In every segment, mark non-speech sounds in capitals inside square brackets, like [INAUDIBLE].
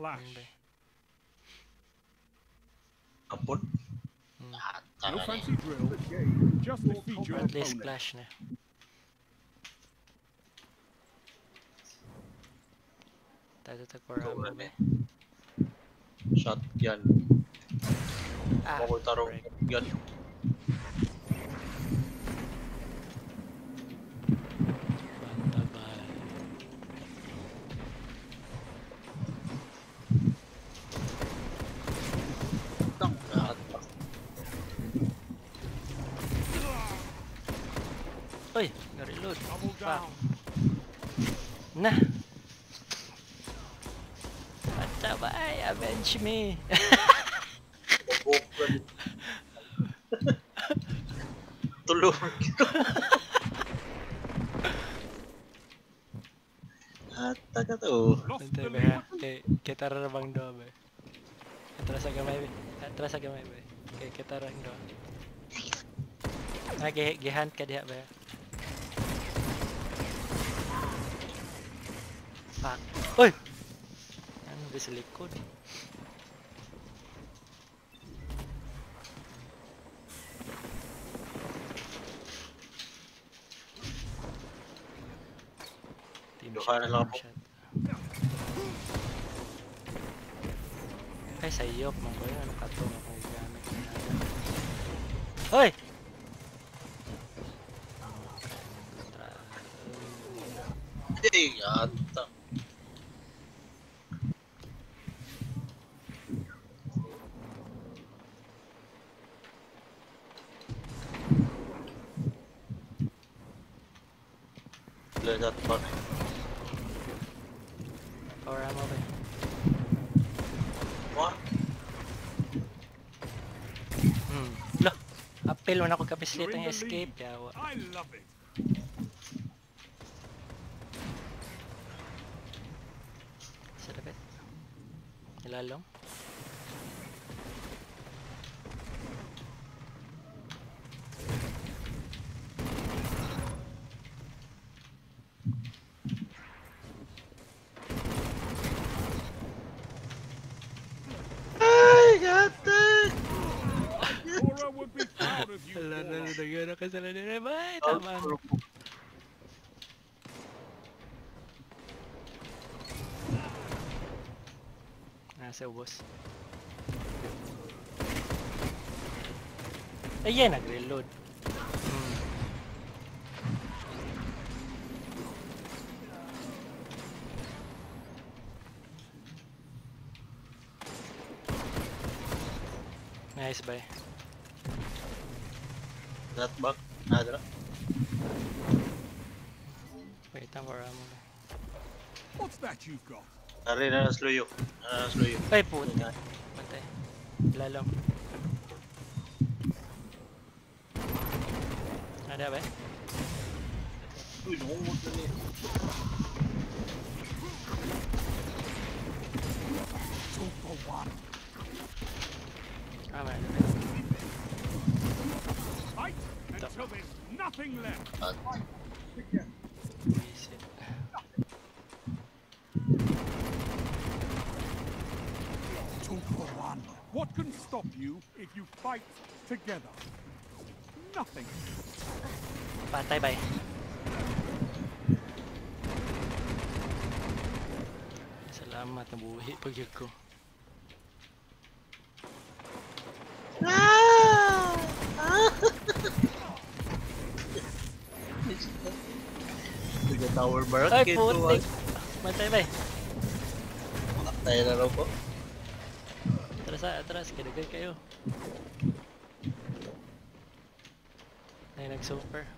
Ba. Ampun. Hmm. Ah, No fancy drill. Just defeat your At least flash na. Tayo ta ko Ikaw ramo na ba. eh. Shotgun. Ah, Ako tarong break. Down. Na! Bantabay, avenge me! [LAUGHS] Tulog. At taga to. The ba ha? Kay kita rarabang do ba? Atras sa gamay ba? Atras sa gamay ba? Kay kita rang do. Ah, gi gihunt ka diha ba? Fuck. Uy! Ano ba sa likod? Team shot, team shot. Ay, sayop man ko yun. Nakatong ako gamit na natin. Hoy! Hindi, yata. Lahat pa. Power ammo ba? What? Hmm. Lo! Apel man ako in ng escape. Yawa. I love it. Sa dapat. Ilalong. Kazanabilirim. Ay tamam. Nasa ubos. Ayan, nag-reload. Hmm. Nice, bye. That back. Nadra. Wait, ang para mo. What's that you've got? Tari na naslo yun. Na naslo yun. Ay, puta. Patay. Lalong. Ada ba? Uy, nungungod na niya. Ah, meron. Fight until there's nothing left. At Two for one. What can stop you if you fight together? Nothing. Patay ba? Salamat, nabuhi pag yun ko. Tower barrel. Ay, Kito, putik! Patay ba? Tayo na raw po. Atras ah, atras. Kadagal kayo. Ay, nag-super.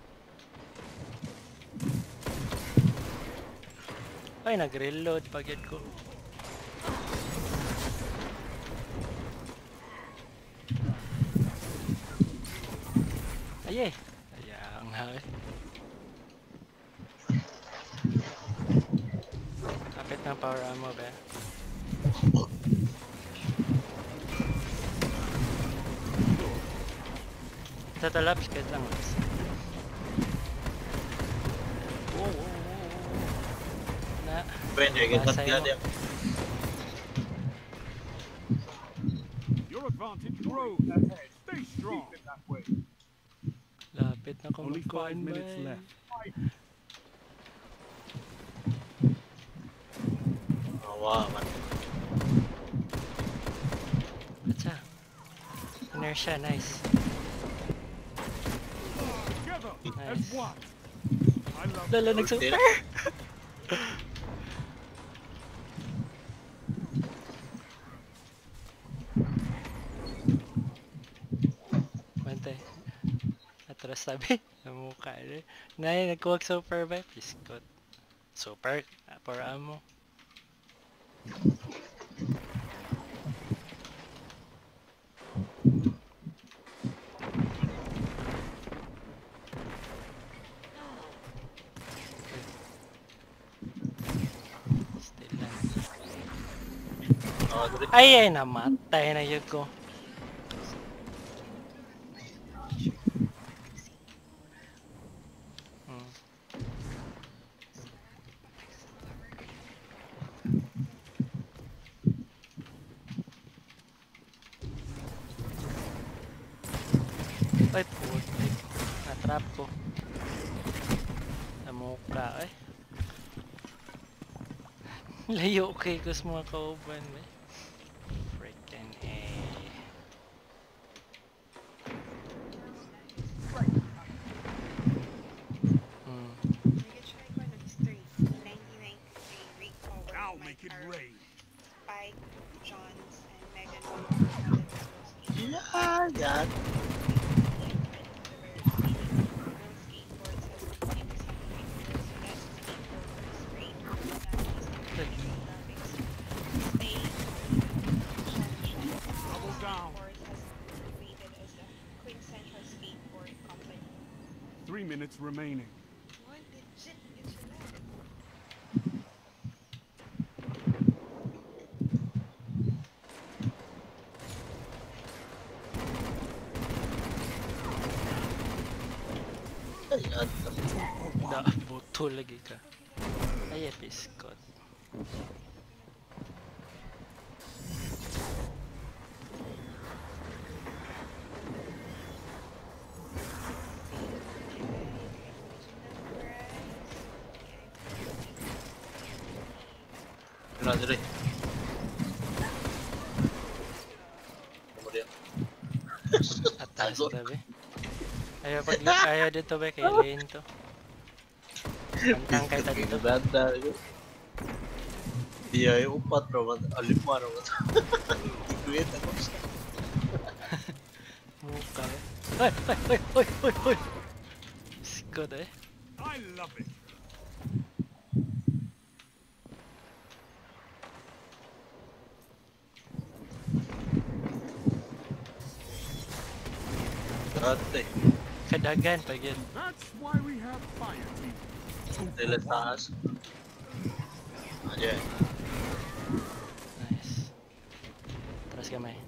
Ay, nag-reload pag yun ko. Ay ng power ammo ba? Sa talaps kahit lang. Whoa, whoa, whoa. Na. Pwede, gitat ka din. Your advantage grows. Stay strong. Lapit na kung Only five minutes left. Awa man. Atsa. Inertia, nice. Nice. Lala, nag-super! na. Bante. Atras sabi. [LAUGHS] Sa mukha. eh. Nay, nagkuwag super ba? Piskot. Super? Ah, Para mo. Ahí hay una mata en el Yoko. Ay, putik. Natrap ko. Sa mukha, eh. Layo kay kus mga kauban, eh. Freaking. Hmm. I'll make it rain. Johns, and Megan. Yeah, yan. Double Three minutes remaining. Buto lagi ka. Ay, episkot. Tago. tabi. Ayaw pag ayaw dito ba kay Lane to. Pantang kay ta dito. Ganda. Iya, yung upat raman. Alimwa raman. [LAUGHS] Iguit ako [LAUGHS] siya. Mukha eh. Ay, ay, ay, ay, ay, ay. Skot eh. I love it. Roti Kedangan pagi Dia letak. As Ajar Nice. Teruskan ke main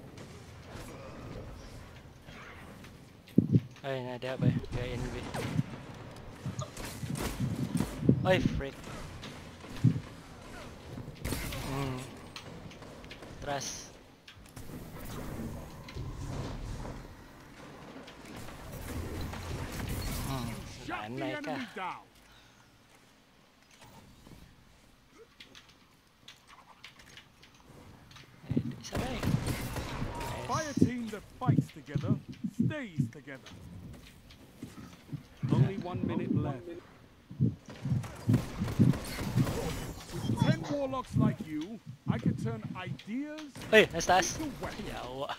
Oi, ada apa? Gaya NB Oi, freak. Hmm. Trust. Find the maker. enemy down. It's a nice. Fire team that fights together stays together. Only one minute left. One. Ten warlocks like you, I could turn ideas. Hey, that's nice. Yeah, what?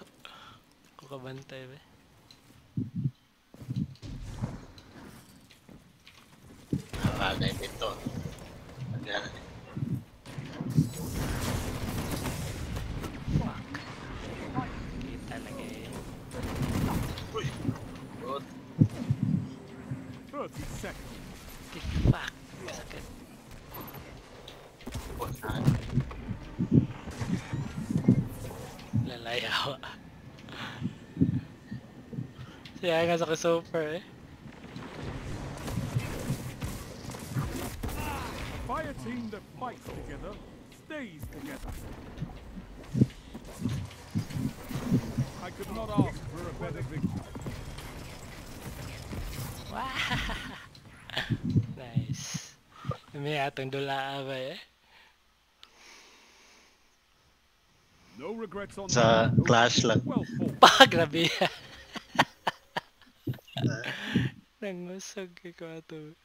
[LAUGHS] Kukamantay, eh. Sakit. Punan. Lalayawa. Siya nga sa super eh. Entire team that fights together stays together. I could not ask for a better victory. Wow. [LAUGHS] nice. May atong dula ba eh? No regrets on Sa clash lang. pa, grabe. Nangusog ko ato.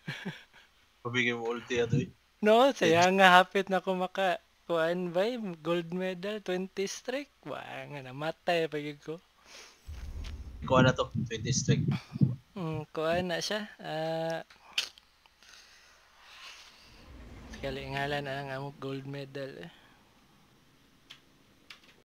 Pabigyan mo ulti ato eh. No, saya nga hapit na ko maka kuan ba gold medal 20 streak. Wa nga namatay pag ko. Kuha na to. 20 strike. Mm, kuan na siya. Ah Kali ngalan ang among gold medal eh.